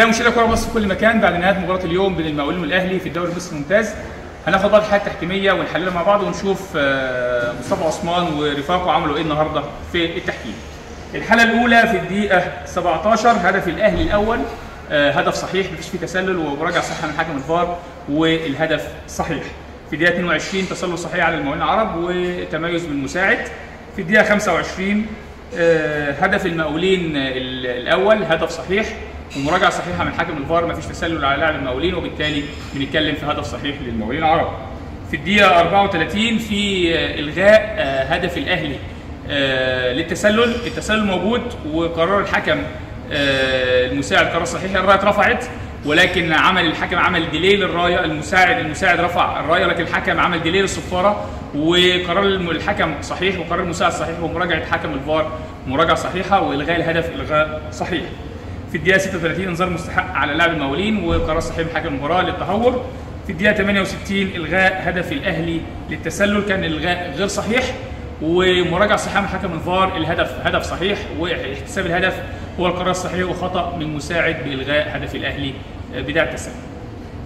يا مشاهدي كوره مصر في كل مكان بعد نهاية مباراة اليوم بين المقاولين والأهلي في الدوري المصري الممتاز هناخد بعض الحالات التحكيمية ونحللها مع بعض ونشوف آه، مصطفى عثمان ورفاقه عملوا إيه النهارده في التحكيم. الحالة الأولى في الدقيقة 17 هدف الأهلي الأول آه، هدف صحيح مفيش فيه تسلل ومراجعة صحيحة من حكم الفار والهدف صحيح. في الدقيقة 22 تسلل صحيح على المقاولين العرب وتميز بالمساعد. في الدقيقة 25 آه، هدف المقاولين ال- الأول هدف صحيح ومراجعه صحيحة من حكم الفار مفيش تسلل على لاعب المقاولين وبالتالي بنتكلم في هدف صحيح للمقاولين العرب. في الدقيقة 34 في آه، إلغاء آه، هدف الأهلي آه، للتسلل، التسلل موجود وقرار الحكم المساعد قرار صحيح الراية اترفعت ولكن عمل الحكم عمل ديلي للراية المساعد المساعد رفع الراية لكن الحكم عمل ديلي للصفارة وقرار الحكم صحيح وقرار المساعد صحيح ومراجعة حكم الفار مراجعة صحيحة وإلغاء الهدف إلغاء صحيح. في الدقيقة 36 انذار مستحق على لاعب المقاولين وقرار صحيح حكم المباراة للتهور. في الدقيقة 68 إلغاء هدف الأهلي للتسلل كان إلغاء غير صحيح ومراجعة صحيحة من حكم الفار الهدف هدف صحيح واحتساب الهدف هو القرار الصحيح وخطأ من مساعد بإلغاء هدف الأهلي بداية التسلل.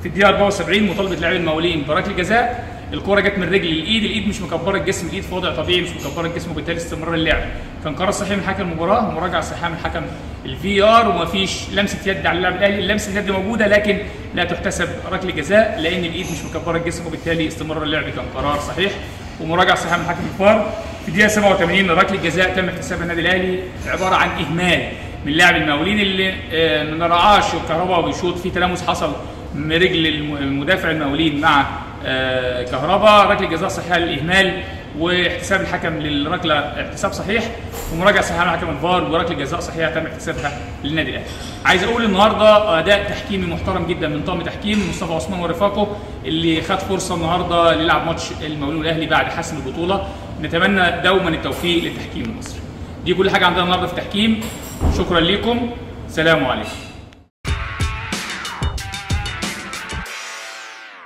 في الدقيقة 74 مطالبة لاعب المقاولين بركله جزاء الكره جت من رجل الإيد الإيد مش مكبرة الجسم الإيد في وضع طبيعي مش مكبرة الجسم وبالتالي استمرار اللعب. كان قرار صحيح من حكم المباراة مراجعة صحيحة من حكم الفي ار ومفيش لمسة يد على اللاعب. الاهلي لمسة اليد موجودة لكن لا تحتسب ركلة جزاء لأن الإيد مش مكبرة الجسم وبالتالي استمرار اللعب. كان قرار صحيح ومراجعة صحيحة من حكم الفار في الدقيقة 87 ركلة جزاء تم احتسابها النادي الأهلي عبارة عن إهمال من لاعب المقاولين اللي آه، ما رعاش الكهرباء وبيشوط. في تلامس حصل من رجل الم- المدافع المقاولين مع كهرباء ركله جزاء صحيحه للإهمال واحتساب الحكم للركله احتساب صحيح ومراجعة صحيحة من حكم الفار وركله جزاء صحيحه تم احتسابها للنادي الأهلي. عايز أقول النهارده أداء تحكيمي محترم جدا من طاقم تحكيم مصطفى عثمان ورفاقه اللي خد فرصة النهارده يلعب ماتش المقاولين والاهلي بعد حسم البطولة نتمنى دوما التوفيق للتحكيم المصري. دي كل حاجة عندنا النهارده في التحكيم شكرا لكم سلام عليكم.